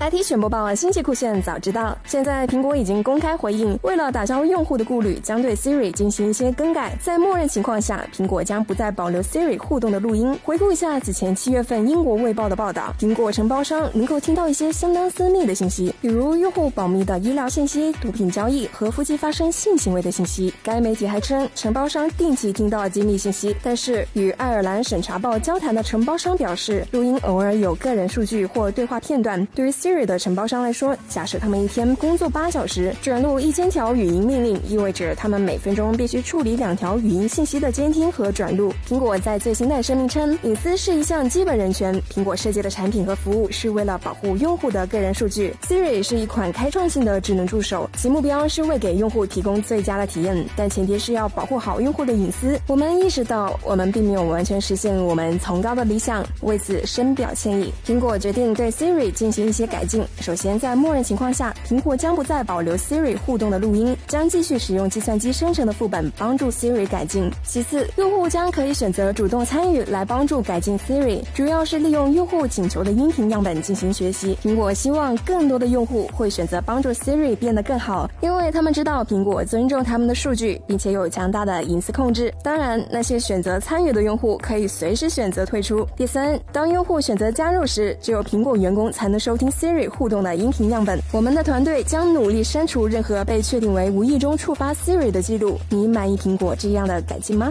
IT 选播报，新奇酷炫早知道。现在苹果已经公开回应，为了打消用户的顾虑，将对 Siri 进行一些更改。在默认情况下，苹果将不再保留 Siri 互动的录音。回顾一下此前七月份英国卫报的报道，苹果承包商能够听到一些相当私密的信息，比如用户保密的医疗信息、毒品交易和夫妻发生性行为的信息。该媒体还称，承包商定期听到机密信息，但是与爱尔兰审查报交谈的承包商表示，录音偶尔有个人数据或对话片段。对于 Siri 的承包商来说，假设他们一天工作八小时，转录一千条语音命令，意味着他们每分钟必须处理两条语音信息的监听和转录。苹果在最新的声明称，隐私是一项基本人权。苹果设计的产品和服务是为了保护用户的个人数据。Siri 是一款开创性的智能助手，其目标是为给用户提供最佳的体验，但前提是要保护好用户的隐私。我们意识到，我们并没有完全实现我们崇高的理想，为此深表歉意。苹果决定对 Siri 进行一些。改进。首先，在默认情况下，苹果将不再保留 Siri 互动的录音，将继续使用计算机生成的副本帮助 Siri 改进。其次，用户将可以选择主动参与来帮助改进 Siri，主要是利用用户请求的音频样本进行学习。苹果希望更多的用户会选择帮助 Siri 变得更好，因为他们知道苹果尊重他们的数据，并且有强大的隐私控制。当然，那些选择参与的用户可以随时选择退出。第三，当用户选择加入时，只有苹果员工才能收听。Siri 互动的音频样本，我们的团队将努力删除任何被确定为无意中触发 Siri 的记录。你满意苹果这样的改进吗？